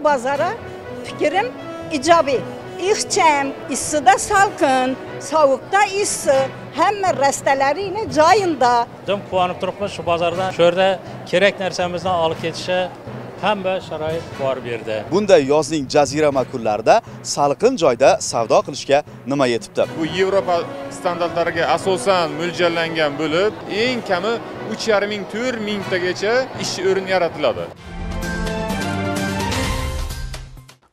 Bu bozora fikrim ijobiy. İxcham, issiqda salqin, sovuqda issiq, hamma rastalari joyinda. dim quvonib turibmiz shu bozordan shu yerda kerak narsamizni olib ketishga hamma sharoit bor bu yerda bunday yozning jazirama kunlarida salqin joyda savdo qilishga nima yetibdi? Bu yevropa standartlariga asosan mo'ljallangan bo'lib eng kami uch yarim ming to'rt mingtagacha ish o'rin yaratiladi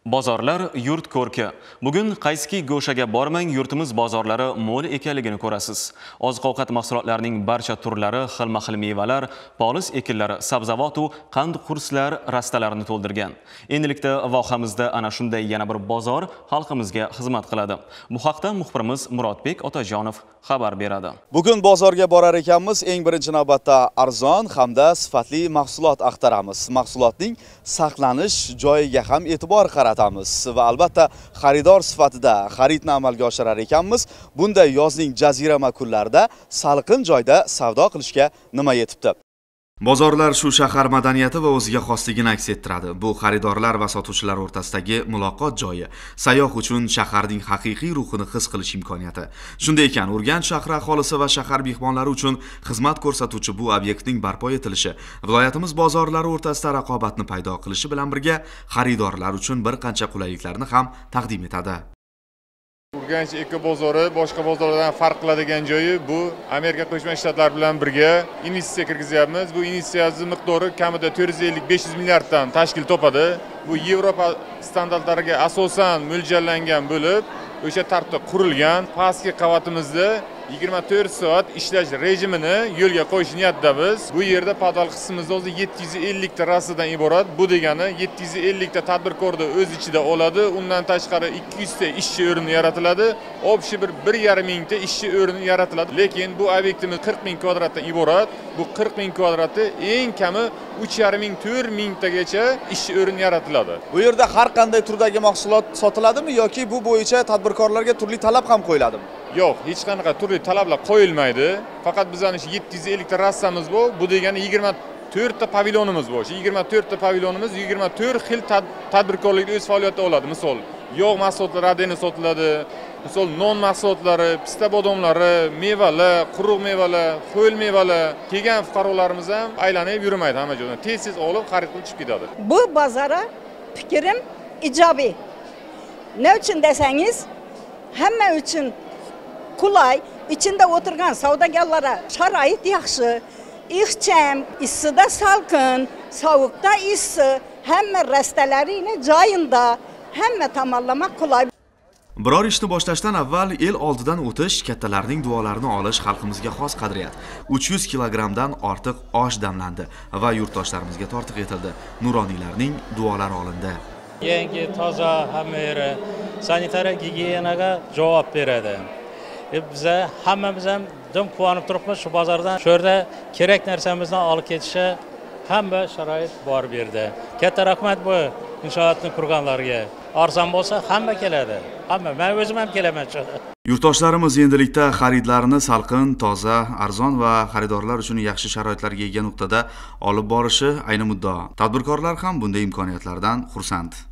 Bozorlar yurt ko'rki. Bugun qaysiki go'shaga bormang, yurtimiz bozorlari mo'l ekanligini ko'rasiz. Oziq-ovqat mahsulotlarining barcha turlari, xilma-xil mevalar, polis ekinlari, sabzavot va qand qurslar rastalarini to'ldirgan. Endilikda vohamizda ana shunday yana bir bozor xalqimizga xizmat qiladi. Bu haqda muxbirimiz Murodbek Otajonov xabar beradi. bugun bozorga borar ekanmiz eng birinchi navbatda arzon hamda sifatli mahsulot axtaramiz mahsulotning saqlanish joyiga ham e'tibor qaratamiz va albatta xaridor sifatida xaridni amalga oshirar ekanmiz. Bunday yozning jazirama kunlarida salqin joyda savdo qilishga nima yetibdi? Bozorlar shu shahar madaniyati va o'ziga xosligini aks ettiradi. Bu xaridorlar va sotuvchilar o'rtasidagi muloqot joyi, sayyoh uchun shaharning haqiqiy ruhini his qilish imkoniyati. Shunday ekan, Urganch shahri aholisi va shahar mehmonlari uchun xizmat ko'rsatuvchi bu obyektning barpo etilishi viloyatimiz bozorlari o'rtasida raqobatni paydo qilishi bilan birga xaridorlar uchun bir qancha qulayliklarni ham taqdim etadi. Urganch eko bozori boshqa bozorlardan farq qiladigan joyi bu. Amerika qo'shma shtatlari bilan birga investitsiya kirgizyapmiz. Bu investitsiya miqdori kamida to'rt yuz ellik besh yuz milliarddan tashkil topadi. Bu yevropa standartlariga asosan mo'ljallangan bo'lib o'sha tartibda qurilgan pastki qavatimizda yigirma to'rt soat ishlash rejimini yo'lga qo'yish niyatidamiz. Bu yerda podval qismimizda o'zi yetti yuz ellikta rassadan iborat. Bu degani yetti yuz ellikta tadbirkorni o'z ichida oladi. Undan tashqari ikki yuzta ishchi o'rni yaratiladi. Общий bir bir yarim mingta ishchi o'rni yaratiladi. Lekin bu obyektimiz qirq ming kvadratdan iborat. Bu qirq ming kvadratda eng kami uch yarim ming to'rt mingtagacha ishchi o'rin yaratiladi. Bu yerda har qanday turdagi mahsulot sotiladimi yoki bu bo'yicha tadbirkorlarga turli talab ham qo'yiladimi? Yo'q hech qanaqa turli talablar qo'yilmaydi. Faqat bizani yetti yuz ellikta rassamiz bu. Bu degani yigirma to'rtta pavilyonimiz bor shu yigirma to'rtta pavilyonimiz yigirma to'rt xil tad- tadbirkorlikda o'z faoliyatida oladi. Misol yog' mahsulotlari radeni sotiladi. Misol non mahsulotlari pista bodomlari mevalar quruq mevalar ho'l mevalar. Kelgan fuqarolarimiz ham aylanib yurmaydi hamma joydan. Tez tez olib xarid qilib chiqib ketadi. Bu bozora fikrim ijobiy. nima uchun desangiz, hamma uchun qulay, ichida o'tirgan savdogarlarga sharoit yaxshi. Ixcham, issiqda salqin, sovuqda issiq, hamma rastalari joyinda, hamma tomonlama qulay. Biror ishni boshlashdan avval el oldidan o'tish, kattalarning duolarini olish xalqimizga xos qadriyat. 300 kilogrammdan ortiq osh damlandi va yurtdoshlarimizga tortiq etildi. Nuroniylarning duolari olindi. yangi toza hamma yeri sanitariya gigiyenaga javob beradi E, biza hammamiz ham dum quvonib turibmiz shu bozordan. Shu yerda kerak narsamizni olib ketishga hamma sharoit bor bu yerda. Katta rahmat bu inshootni qurganlarga. Arzon bo'lsa hamma keladi. Hamma. Man o'zim ham kelaman shu Yurtdoshlarimiz endilikda xaridlarni salqin, toza, arzon va xaridorlar uchun yaxshi sharoitlarga ega nuqtada olib borishi ayni muddao. Tadbirkorlar ham bunday imkoniyatlardan xursand.